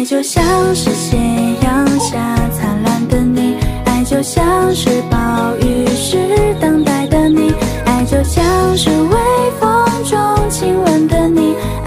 爱就像是夕阳下灿烂的你，爱就像是暴雨时等待的你，爱就像是。